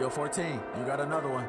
Yo, 14, you got another one.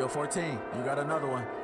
Yo, 14, you got another one.